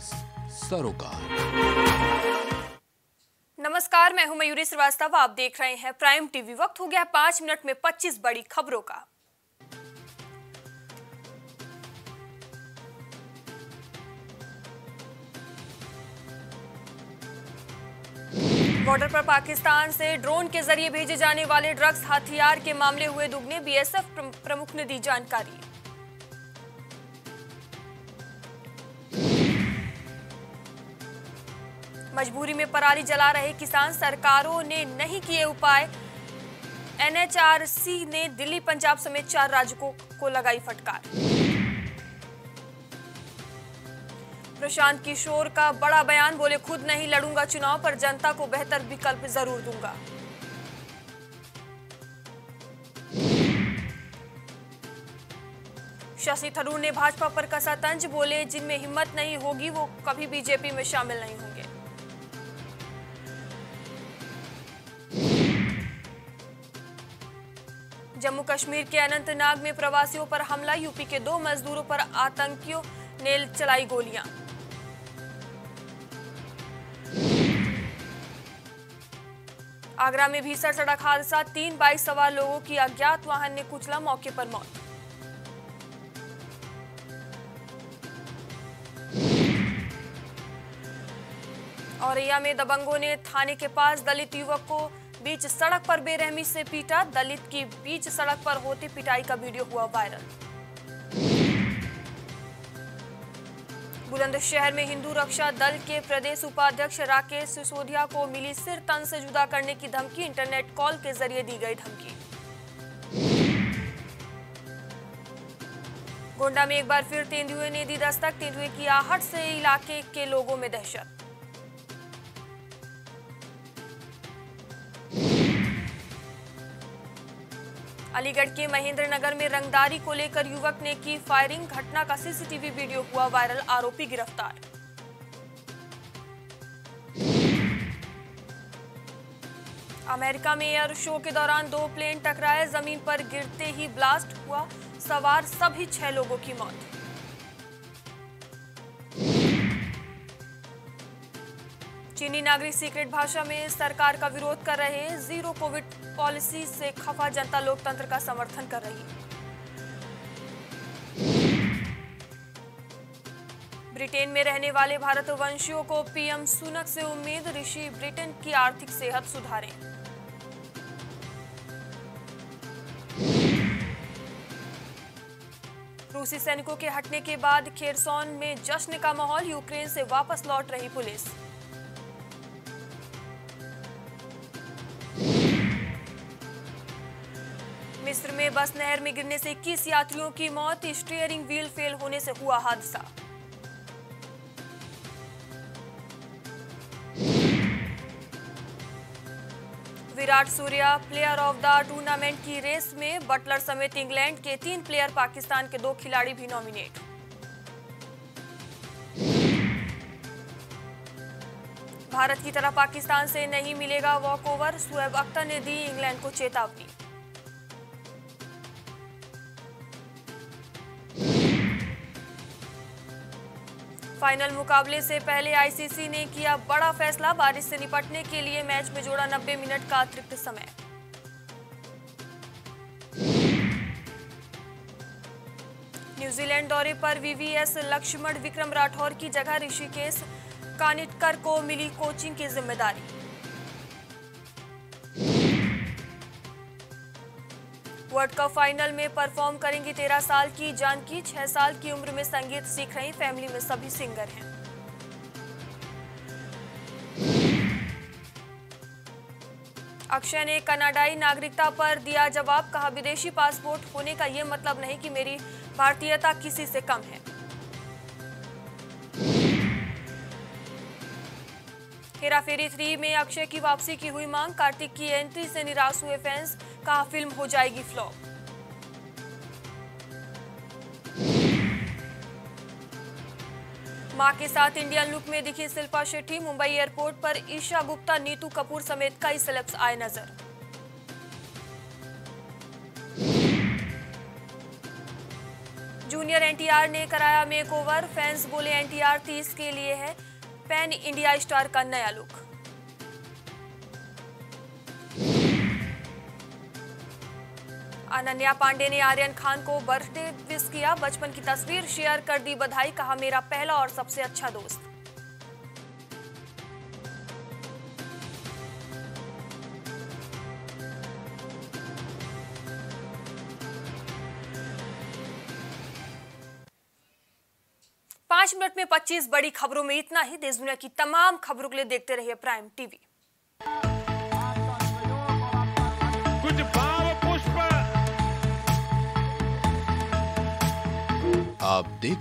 आवाज़ सरोकार नमस्कार, मैं हूँ मयूरी श्रीवास्तव, आप देख रहे हैं प्राइम टीवी वक्त हो गया पाँच मिनट में 25 बड़ी खबरों का। बॉर्डर पर पाकिस्तान से ड्रोन के ज़रिए भेजे जाने वाले ड्रग्स, हथियार के मामले हुए दुगने, बीएसएफ प्रमुख ने दी जानकारी। मजबूरी में पराली जला रहे किसान सरकारों ने नहीं किए उपाय। एनएचआरसी ने दिल्ली, पंजाब समेत चार राज्यों को को लगाई फटकार। प्रशांत किशोर का बड़ा बयान, बोले, खुद नहीं लड़ूँगा चुनाव, पर जनता को बेहतर विकल्प ज़रूर दूँगा। शशि थरूर ने भाजपा पर कसा तंज, बोले, जिनमें हिम्मत नहीं होगी, वो कभी बीजेपी में शामिल नहीं होंगे। जम्मू कश्मीर के अनंतनाग में प्रवासियों पर हमला, यूपी के दो मजदूरों पर आतंकियों ने चलाई गोलियाँ। आगरा में भीषण सड़क हादसा, तीन बाइक सवार लोगों की अज्ञात वाहन ने कुचला, मौके पर मौत। औरैया में दबंगों ने थाने के पास दलित युवक को बीच सड़क पर बेरहमी से पीटा, दलित की बीच सड़क पर होती पिटाई का वीडियो हुआ वायरल। बुलंदशहर में हिंदू रक्षा दल के प्रदेश उपाध्यक्ष राकेश सिसोदिया को मिली सिर तन से जुदा करने की धमकी, इंटरनेट कॉल के ज़रिए दी गई धमकी। गोंडा में एक बार फिर तेंदुए ने दी दस्तक, तेंदुए की आहट से इलाके के लोगों में दहशत। अलीगढ़ के महेंद्र नगर में रंगदारी को लेकर युवक ने की फायरिंग। घटना का सीसीटीवी वीडियो हुआ वायरल, आरोपी गिरफ़्तार। अमेरिका में एयर शो के दौरान दो प्लेन टकराए, ज़मीन पर गिरते ही ब्लास्ट हुआ। सवार सभी छह लोगों की मौत। चीनी नागरिक सीक्रेट भाषा में सरकार का विरोध कर रहे ज़ीरो कोविड पॉलिसी से खफा जनता लोकतंत्र का समर्थन कर रही है। ब्रिटेन में रहने वाले भारतवंशियों को पीएम सुनक से उम्मीद, ऋषि ब्रिटेन की आर्थिक सेहत सुधारें। रूसी सैनिकों के हटने के बाद खेरसौन में जश्न का माहौल, यूक्रेन से वापस लौट रही पुलिस। मिस्र में बस नहर में गिरने से 21 यात्रियों की मौत स्टीयरिंग व्हील फेल होने से हुआ हादसा। Virat Surya player of the tournament की रेस में बटलर समेत इंग्लैंड के तीन प्लेयर पाकिस्तान के दो खिलाड़ी भी नॉमिनेट भारत की तरह पाकिस्तान से नहीं मिलेगा वॉकओवर सुएब अख्तर ने दी इंग्लैंड को चेतावनी। फाइनल मुकाबले से पहले आईसीसी ने किया बड़ा फैसला। बारिश से निपटने के लिए मैच में जोड़ा 90 मिनट का अतिरिक्त समय। न्यूजीलैंड दौरे पर वीवीएस लक्ष्मण विक्रम राठौर की जगह ऋषिकेश कानिटकर को मिली कोचिंग की ज़िम्मेदारी। वर्ल्ड कप फाइनल में परफॉर्म करेंगी तेरह साल की जानकी, छह साल की उम्र में संगीत सीख रही फैमिली में सभी सिंगर हैं। अक्षय ने कनाडाई नागरिकता पर दिया जवाब, कहा, विदेशी पासपोर्ट होने का यह मतलब नहीं कि मेरी भारतीयता किसी से कम है। हेरा फेरी थ्री में अक्षय की वापसी की हुई मांग, कार्तिक की एंट्री से निराश हुए फैंस कहा फ़िल्म हो जाएगी फ्लॉप। माँ के साथ इंडियन लुक में दिखी शिल्पा शेट्टी, मुंबई एयरपोर्ट पर ईशा गुप्ता, नीतू कपूर समेत कई सेलेब्स आए नज़र। जूनियर एनटीआर ने कराया मेकओवर फैंस बोले एनटीआर तीस के लिए है। पैन इंडिया स्टार का नया लुक। अनन्या पांडे ने आर्यन खान को बर्थडे विश किया। बचपन की तस्वीर शेयर कर दी बधाई, कहा, मेरा पहला और सबसे अच्छा दोस्त। पाँच मिनट में 25 बड़ी खबरों में इतना ही। देश दुनिया की तमाम खबरों के लिए देखते रहिए प्राइम टीवी। कुछ भाव पुष्प। आप देख